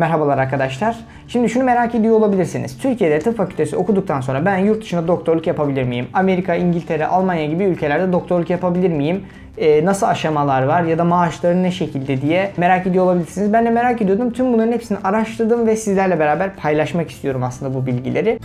Merhabalar arkadaşlar. Şimdi şunu merak ediyor olabilirsiniz. Türkiye'de tıp fakültesi okuduktan sonra ben yurt dışında doktorluk yapabilir miyim? Amerika, İngiltere, Almanya gibi ülkelerde doktorluk yapabilir miyim? Ee, nasıl aşamalar var ya da maaşları ne şekilde diye merak ediyor olabilirsiniz. Ben de merak ediyordum. Tüm bunların hepsini araştırdım ve sizlerle beraber paylaşmak istiyorum aslında bu bilgileri.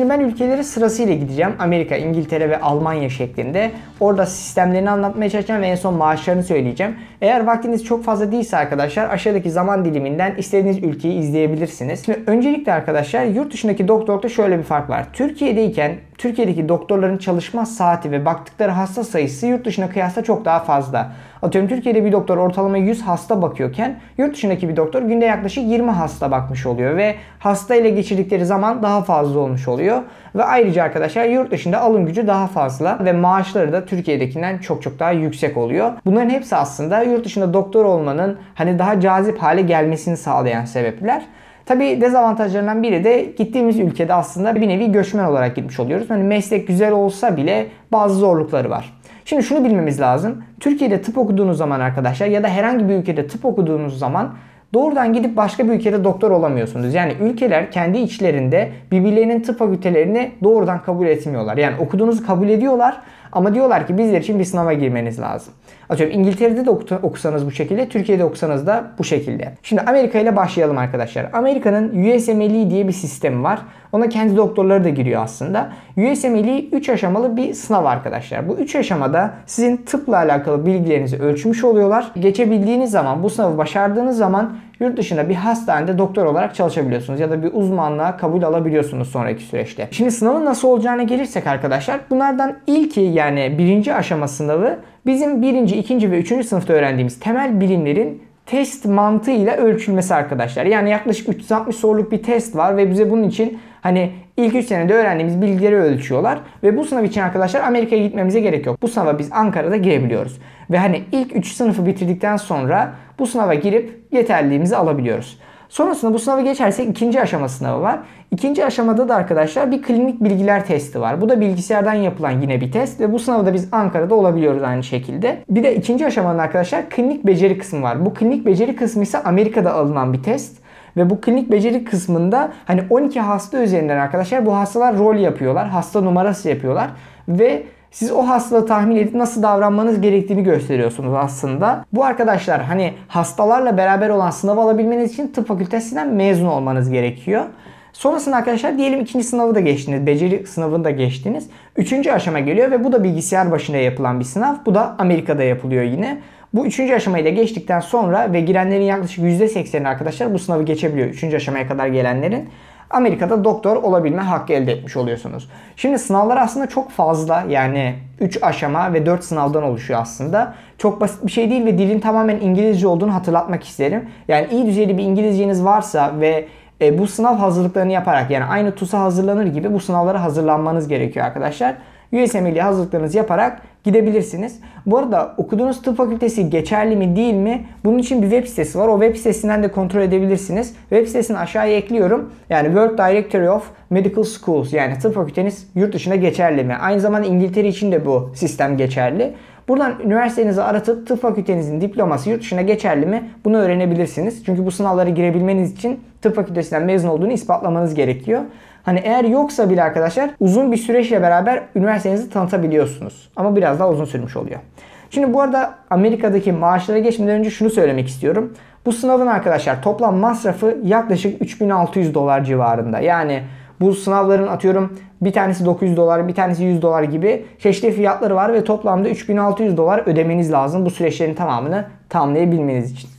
Şimdi ben ülkeleri sırasıyla gideceğim. Amerika, İngiltere ve Almanya şeklinde. Orada sistemlerini anlatmaya çalışacağım ve en son maaşlarını söyleyeceğim. Eğer vaktiniz çok fazla değilse arkadaşlar aşağıdaki zaman diliminden istediğiniz ülkeyi izleyebilirsiniz. Şimdi öncelikle arkadaşlar yurt dışındaki doktorlukta şöyle bir fark var. Türkiye'deyken Türkiye'deki doktorların çalışma saati ve baktıkları hasta sayısı yurt dışına kıyasla çok daha fazla. Atıyorum Türkiye'de bir doktor ortalama 100 hasta bakıyorken yurt dışındaki bir doktor günde yaklaşık 20 hasta bakmış oluyor ve hasta ile geçirdikleri zaman daha fazla olmuş oluyor. Ve ayrıca arkadaşlar yurt dışında alım gücü daha fazla ve maaşları da Türkiye'dekinden çok çok daha yüksek oluyor. Bunların hepsi aslında yurt dışında doktor olmanın hani daha cazip hale gelmesini sağlayan sebepler. Tabi dezavantajlarından biri de gittiğimiz ülkede aslında bir nevi göçmen olarak gitmiş oluyoruz. Hani meslek güzel olsa bile bazı zorlukları var. Şimdi şunu bilmemiz lazım. Türkiye'de tıp okuduğunuz zaman arkadaşlar ya da herhangi bir ülkede tıp okuduğunuz zaman doğrudan gidip başka bir ülkede doktor olamıyorsunuz. Yani ülkeler kendi içlerinde birbirlerinin tıp fakültelerini doğrudan kabul etmiyorlar. Yani okuduğunuzu kabul ediyorlar ama diyorlar ki bizler için bir sınava girmeniz lazım. Atıyorum İngiltere'de de okusanız bu şekilde, Türkiye'de okusanız da bu şekilde. Şimdi Amerika ile başlayalım arkadaşlar. Amerika'nın USMLE diye bir sistemi var. Ona kendi doktorları da giriyor aslında. USMLE 3 aşamalı bir sınav arkadaşlar. Bu 3 aşamada sizin tıpla alakalı bilgilerinizi ölçmüş oluyorlar. Geçebildiğiniz zaman, bu sınavı başardığınız zaman yurt dışında bir hastanede doktor olarak çalışabiliyorsunuz ya da bir uzmanlığa kabul alabiliyorsunuz sonraki süreçte. Şimdi sınavın nasıl olacağına gelirsek arkadaşlar bunlardan ilki yani birinci aşama sınavı bizim birinci, ikinci ve üçüncü sınıfta öğrendiğimiz temel bilimlerin test mantığıyla ölçülmesi arkadaşlar. Yani yaklaşık 360 soruluk bir test var ve bize bunun için hani ilk 3 senede öğrendiğimiz bilgileri ölçüyorlar. Ve bu sınav için arkadaşlar Amerika'ya gitmemize gerek yok. Bu sınava biz Ankara'da girebiliyoruz. Ve hani ilk 3 sınıfı bitirdikten sonra bu sınava girip yeterliliğimizi alabiliyoruz. Sonrasında bu sınavı geçersek ikinci aşama sınavı var. İkinci aşamada da arkadaşlar bir klinik bilgiler testi var. Bu da bilgisayardan yapılan yine bir test ve bu sınavda biz Ankara'da olabiliyoruz aynı şekilde. Bir de ikinci aşamanın arkadaşlar klinik beceri kısmı var. Bu klinik beceri kısmı ise Amerika'da alınan bir test. Ve bu klinik beceri kısmında hani 12 hasta üzerinden arkadaşlar bu hastalar rol yapıyorlar. Hasta numarası yapıyorlar. Ve siz o hastalığı tahmin edip nasıl davranmanız gerektiğini gösteriyorsunuz aslında. Bu arkadaşlar hani hastalarla beraber olan sınav alabilmeniz için tıp fakültesinden mezun olmanız gerekiyor. Sonrasında arkadaşlar diyelim ikinci sınavı da geçtiniz. Beceri sınavını da geçtiniz. Üçüncü aşama geliyor ve bu da bilgisayar başında yapılan bir sınav. Bu da Amerika'da yapılıyor yine. Bu üçüncü aşamayı da geçtikten sonra ve girenlerin yaklaşık %80'i arkadaşlar bu sınavı geçebiliyor. Üçüncü aşamaya kadar gelenlerin. Amerika'da doktor olabilme hakkı elde etmiş oluyorsunuz. Şimdi sınavlar aslında çok fazla yani 3 aşama ve 4 sınavdan oluşuyor aslında. Çok basit bir şey değil ve dilin tamamen İngilizce olduğunu hatırlatmak isterim. Yani iyi düzeyli bir İngilizceniz varsa ve e, bu sınav hazırlıklarını yaparak yani aynı TUS'a hazırlanır gibi bu sınavlara hazırlanmanız gerekiyor arkadaşlar. USMLE hazırlıklarınızı yaparak gidebilirsiniz. Bu arada okuduğunuz tıp fakültesi geçerli mi değil mi? Bunun için bir web sitesi var. O web sitesinden de kontrol edebilirsiniz. Web sitesini aşağıya ekliyorum. Yani World Directory of Medical Schools yani tıp fakülteniz yurt dışında geçerli mi? Aynı zamanda İngiltere için de bu sistem geçerli. Buradan üniversitenizi aratıp tıp fakültenizin diploması yurt dışına geçerli mi? Bunu öğrenebilirsiniz. Çünkü bu sınavlara girebilmeniz için tıp fakültesinden mezun olduğunu ispatlamanız gerekiyor. Hani eğer yoksa bile arkadaşlar uzun bir süreçle beraber üniversitenizi tanıtabiliyorsunuz. Ama biraz daha uzun sürmüş oluyor. Şimdi bu arada Amerika'daki maaşlara geçmeden önce şunu söylemek istiyorum. Bu sınavın arkadaşlar toplam masrafı yaklaşık 3600 dolar civarında. Yani bu sınavların atıyorum bir tanesi 900 dolar, bir tanesi 100 dolar gibi çeşitli fiyatları var ve toplamda 3600 dolar ödemeniz lazım bu süreçlerin tamamını tamamlayabilmeniz için.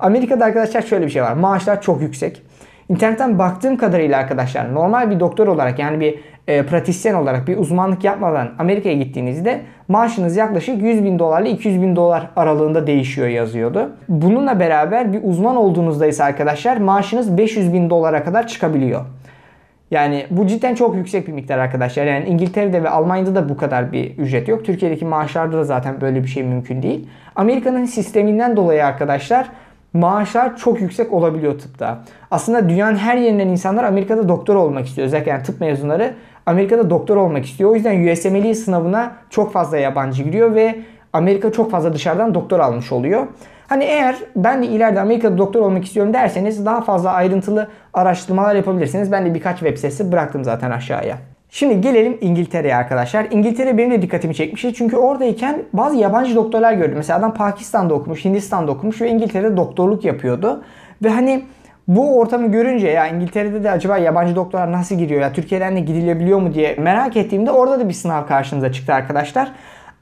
Amerika'da arkadaşlar şöyle bir şey var. Maaşlar çok yüksek. İnternetten baktığım kadarıyla arkadaşlar normal bir doktor olarak yani bir e, pratisyen olarak bir uzmanlık yapmadan Amerika'ya gittiğinizde maaşınız yaklaşık 100 bin dolar ile 200 bin dolar aralığında değişiyor yazıyordu. Bununla beraber bir uzman olduğunuzda ise arkadaşlar maaşınız 500 bin dolara kadar çıkabiliyor. Yani bu cidden çok yüksek bir miktar arkadaşlar. Yani İngiltere'de ve Almanya'da da bu kadar bir ücret yok. Türkiye'deki maaşlarda da zaten böyle bir şey mümkün değil. Amerika'nın sisteminden dolayı arkadaşlar maaşlar çok yüksek olabiliyor tıpta. Aslında dünyanın her yerinden insanlar Amerika'da doktor olmak istiyor. Özellikle yani tıp mezunları Amerika'da doktor olmak istiyor. O yüzden USMLE sınavına çok fazla yabancı giriyor ve Amerika çok fazla dışarıdan doktor almış oluyor. Hani eğer ben de ileride Amerika'da doktor olmak istiyorum derseniz daha fazla ayrıntılı araştırmalar yapabilirsiniz. Ben de birkaç web sitesi bıraktım zaten aşağıya. Şimdi gelelim İngiltere'ye arkadaşlar. İngiltere benim de dikkatimi çekmişti. Çünkü oradayken bazı yabancı doktorlar gördüm. Mesela adam Pakistan'da okumuş, Hindistan'da okumuş ve İngiltere'de doktorluk yapıyordu. Ve hani bu ortamı görünce ya İngiltere'de de acaba yabancı doktorlar nasıl giriyor ya Türkiye'den de gidilebiliyor mu diye merak ettiğimde orada da bir sınav karşınıza çıktı arkadaşlar.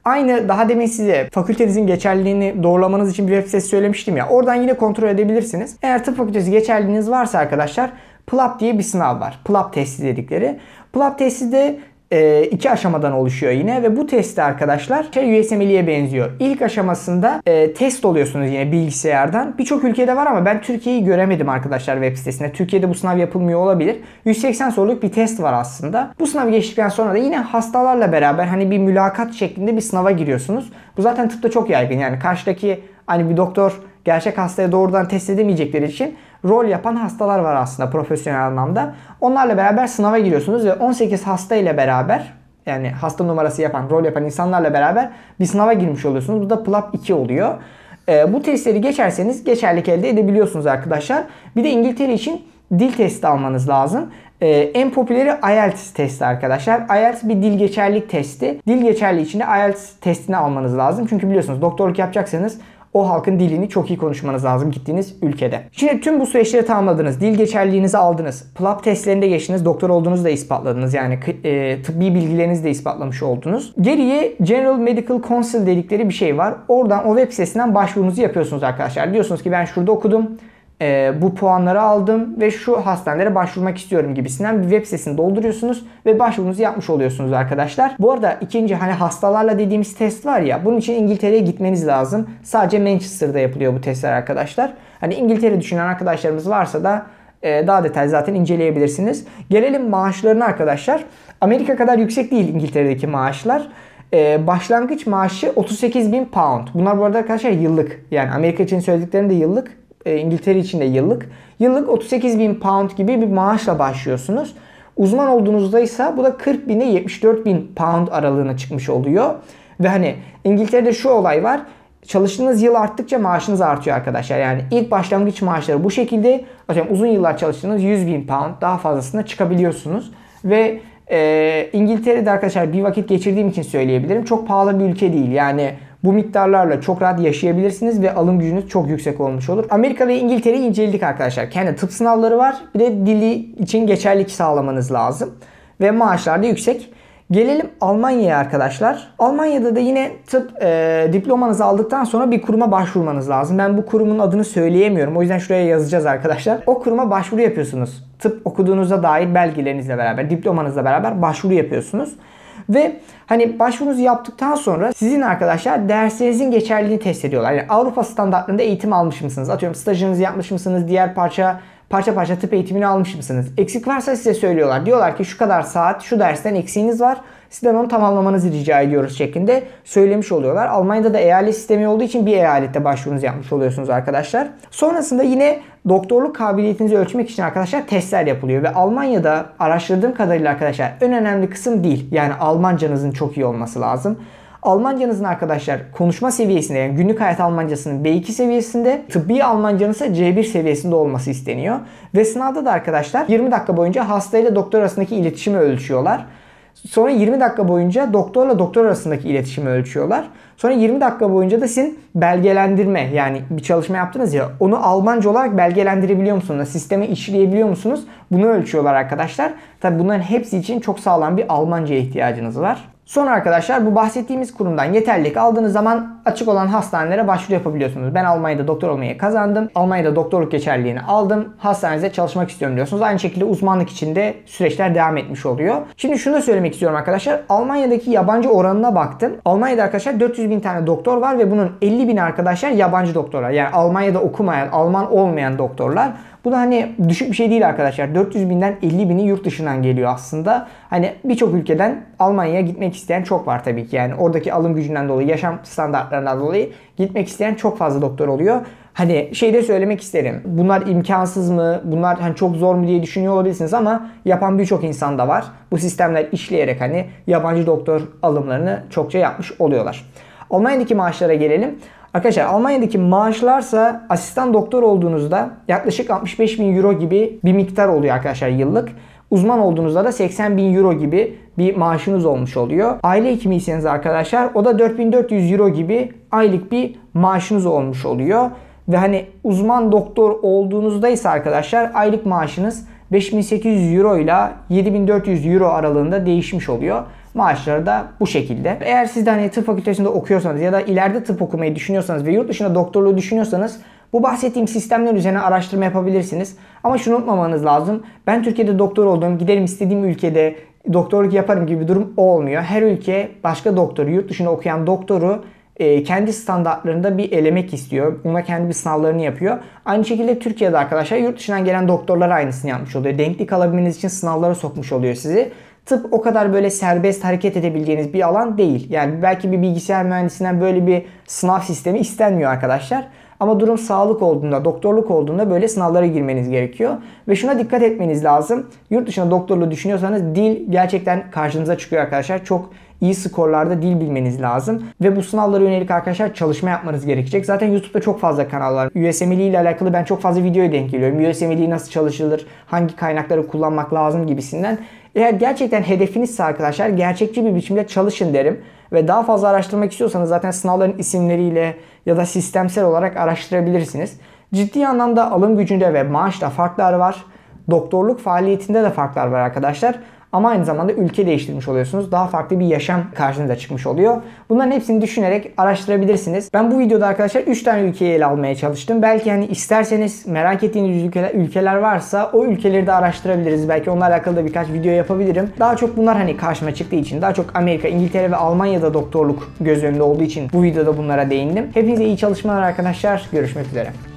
Aynı daha demin size fakültenizin geçerliliğini doğrulamanız için bir web sitesi söylemiştim ya. Oradan yine kontrol edebilirsiniz. Eğer tıp fakültesi geçerliliğiniz varsa arkadaşlar PLAB diye bir sınav var. PLAB testi dedikleri. PLAB testi de e, iki aşamadan oluşuyor yine ve bu testte arkadaşlar şey USMLE'ye benziyor. İlk aşamasında e, test oluyorsunuz yine bilgisayardan. Birçok ülkede var ama ben Türkiye'yi göremedim arkadaşlar web sitesinde. Türkiye'de bu sınav yapılmıyor olabilir. 180 soruluk bir test var aslında. Bu sınavı geçtikten sonra da yine hastalarla beraber hani bir mülakat şeklinde bir sınava giriyorsunuz. Bu zaten tıpta çok yaygın. Yani karşıdaki hani bir doktor gerçek hastaya doğrudan test edemeyecekleri için rol yapan hastalar var aslında profesyonel anlamda. Onlarla beraber sınava giriyorsunuz ve 18 hasta ile beraber yani hasta numarası yapan, rol yapan insanlarla beraber bir sınava girmiş oluyorsunuz. Bu da PLAB 2 oluyor. Ee, bu testleri geçerseniz geçerlik elde edebiliyorsunuz arkadaşlar. Bir de İngiltere için dil testi almanız lazım. Ee, en popüleri IELTS testi arkadaşlar. IELTS bir dil geçerlik testi. Dil geçerliği için de IELTS testini almanız lazım. Çünkü biliyorsunuz doktorluk yapacaksanız o halkın dilini çok iyi konuşmanız lazım gittiğiniz ülkede. Şimdi tüm bu süreçleri tamamladınız. Dil geçerliliğinizi aldınız. PLAB testlerinde geçtiniz. Doktor olduğunuzu da ispatladınız. Yani e, tıbbi bilgilerinizi de ispatlamış oldunuz. Geriye General Medical Council dedikleri bir şey var. Oradan o web sitesinden başvurunuzu yapıyorsunuz arkadaşlar. Diyorsunuz ki ben şurada okudum e, bu puanları aldım ve şu hastanelere başvurmak istiyorum gibisinden bir web sitesini dolduruyorsunuz ve başvurunuzu yapmış oluyorsunuz arkadaşlar. Bu arada ikinci hani hastalarla dediğimiz test var ya bunun için İngiltere'ye gitmeniz lazım. Sadece Manchester'da yapılıyor bu testler arkadaşlar. Hani İngiltere düşünen arkadaşlarımız varsa da e, daha detaylı zaten inceleyebilirsiniz. Gelelim maaşlarına arkadaşlar. Amerika kadar yüksek değil İngiltere'deki maaşlar. Ee, başlangıç maaşı 38 bin pound. Bunlar bu arada arkadaşlar yıllık. Yani Amerika için söylediklerim de yıllık e, İngiltere için de yıllık. Yıllık 38 bin pound gibi bir maaşla başlıyorsunuz. Uzman olduğunuzda ise bu da 40 bin ile 74 bin pound aralığına çıkmış oluyor. Ve hani İngiltere'de şu olay var. Çalıştığınız yıl arttıkça maaşınız artıyor arkadaşlar. Yani ilk başlangıç maaşları bu şekilde. Atıyorum uzun yıllar çalıştığınız 100 bin pound daha fazlasına çıkabiliyorsunuz. Ve e, İngiltere'de arkadaşlar bir vakit geçirdiğim için söyleyebilirim. Çok pahalı bir ülke değil. Yani bu miktarlarla çok rahat yaşayabilirsiniz ve alım gücünüz çok yüksek olmuş olur. Amerika ve İngiltere'yi inceledik arkadaşlar. Kendi tıp sınavları var. Bir de dili için geçerlik sağlamanız lazım. Ve maaşlar da yüksek. Gelelim Almanya'ya arkadaşlar. Almanya'da da yine tıp e, diplomanızı aldıktan sonra bir kuruma başvurmanız lazım. Ben bu kurumun adını söyleyemiyorum. O yüzden şuraya yazacağız arkadaşlar. O kuruma başvuru yapıyorsunuz. Tıp okuduğunuza dair belgelerinizle beraber, diplomanızla beraber başvuru yapıyorsunuz. Ve hani başvurunuzu yaptıktan sonra sizin arkadaşlar derslerinizin geçerliliğini test ediyorlar. Yani Avrupa standartlarında eğitim almış mısınız? Atıyorum stajınızı yapmış mısınız? Diğer parça parça parça tıp eğitimini almış mısınız? Eksik varsa size söylüyorlar. Diyorlar ki şu kadar saat şu dersten eksiğiniz var. Sizden onu tamamlamanızı rica ediyoruz şeklinde söylemiş oluyorlar. Almanya'da da eyalet sistemi olduğu için bir eyalette başvurunuzu yapmış oluyorsunuz arkadaşlar. Sonrasında yine doktorluk kabiliyetinizi ölçmek için arkadaşlar testler yapılıyor ve Almanya'da araştırdığım kadarıyla arkadaşlar en önemli kısım değil. Yani Almancanızın çok iyi olması lazım. Almancanızın arkadaşlar konuşma seviyesinde yani günlük hayat Almancasının B2 seviyesinde, tıbbi Almancanın ise C1 seviyesinde olması isteniyor. Ve sınavda da arkadaşlar 20 dakika boyunca hasta ile doktor arasındaki iletişimi ölçüyorlar. Sonra 20 dakika boyunca doktorla doktor arasındaki iletişimi ölçüyorlar. Sonra 20 dakika boyunca da sizin belgelendirme yani bir çalışma yaptınız ya onu Almanca olarak belgelendirebiliyor musunuz? Sisteme işleyebiliyor musunuz? Bunu ölçüyorlar arkadaşlar. Tabi bunların hepsi için çok sağlam bir Almanca ihtiyacınız var. Sonra arkadaşlar bu bahsettiğimiz kurumdan yeterlilik aldığınız zaman açık olan hastanelere başvuru yapabiliyorsunuz. Ben Almanya'da doktor olmayı kazandım. Almanya'da doktorluk geçerliğini aldım. Hastanenize çalışmak istiyorum diyorsunuz. Aynı şekilde uzmanlık için de süreçler devam etmiş oluyor. Şimdi şunu da söylemek istiyorum arkadaşlar. Almanya'daki yabancı oranına baktım. Almanya'da arkadaşlar 400 bin tane doktor var ve bunun 50 bin arkadaşlar yabancı doktorlar. Yani Almanya'da okumayan, Alman olmayan doktorlar. Bu da hani düşük bir şey değil arkadaşlar. 400 binden 50 bini yurt dışından geliyor aslında. Hani birçok ülkeden Almanya'ya gitmek isteyen çok var tabii ki. Yani oradaki alım gücünden dolayı, yaşam standartlarından dolayı gitmek isteyen çok fazla doktor oluyor. Hani şey de söylemek isterim. Bunlar imkansız mı? Bunlar hani çok zor mu diye düşünüyor olabilirsiniz ama yapan birçok insan da var. Bu sistemler işleyerek hani yabancı doktor alımlarını çokça yapmış oluyorlar. Almanya'daki maaşlara gelelim. Arkadaşlar Almanya'daki maaşlarsa asistan doktor olduğunuzda yaklaşık 65 bin euro gibi bir miktar oluyor arkadaşlar yıllık. Uzman olduğunuzda da 80 bin euro gibi bir maaşınız olmuş oluyor. Aile hekimiyseniz arkadaşlar o da 4400 euro gibi aylık bir maaşınız olmuş oluyor. Ve hani uzman doktor olduğunuzda ise arkadaşlar aylık maaşınız 5800 euro ile 7400 euro aralığında değişmiş oluyor. Maaşları da bu şekilde. Eğer siz de hani tıp fakültesinde okuyorsanız ya da ileride tıp okumayı düşünüyorsanız ve yurt dışında doktorluğu düşünüyorsanız bu bahsettiğim sistemler üzerine araştırma yapabilirsiniz. Ama şunu unutmamanız lazım. Ben Türkiye'de doktor oldum. Giderim istediğim ülkede doktorluk yaparım gibi bir durum olmuyor. Her ülke başka doktoru, yurt dışında okuyan doktoru e, kendi standartlarında bir elemek istiyor. Ona kendi bir sınavlarını yapıyor. Aynı şekilde Türkiye'de arkadaşlar yurt dışından gelen doktorlar aynısını yapmış oluyor. Denklik alabilmeniz için sınavlara sokmuş oluyor sizi. Tıp o kadar böyle serbest hareket edebileceğiniz bir alan değil. Yani belki bir bilgisayar mühendisinden böyle bir sınav sistemi istenmiyor arkadaşlar. Ama durum sağlık olduğunda, doktorluk olduğunda böyle sınavlara girmeniz gerekiyor. Ve şuna dikkat etmeniz lazım. Yurt dışında doktorluğu düşünüyorsanız dil gerçekten karşınıza çıkıyor arkadaşlar. Çok iyi skorlarda dil bilmeniz lazım. Ve bu sınavlara yönelik arkadaşlar çalışma yapmanız gerekecek. Zaten YouTube'da çok fazla kanal var. USMLE ile alakalı ben çok fazla videoya denk geliyorum. USMLE nasıl çalışılır, hangi kaynakları kullanmak lazım gibisinden. Eğer gerçekten hedefinizse arkadaşlar gerçekçi bir biçimde çalışın derim. Ve daha fazla araştırmak istiyorsanız zaten sınavların isimleriyle ya da sistemsel olarak araştırabilirsiniz. Ciddi anlamda alım gücünde ve maaşta farklar var. Doktorluk faaliyetinde de farklar var arkadaşlar. Ama aynı zamanda ülke değiştirmiş oluyorsunuz. Daha farklı bir yaşam karşınıza çıkmış oluyor. Bunların hepsini düşünerek araştırabilirsiniz. Ben bu videoda arkadaşlar 3 tane ülkeyi ele almaya çalıştım. Belki hani isterseniz merak ettiğiniz ülkeler, ülkeler varsa o ülkeleri de araştırabiliriz. Belki onlarla alakalı da birkaç video yapabilirim. Daha çok bunlar hani karşıma çıktığı için daha çok Amerika, İngiltere ve Almanya'da doktorluk göz önünde olduğu için bu videoda bunlara değindim. Hepinize iyi çalışmalar arkadaşlar. Görüşmek üzere.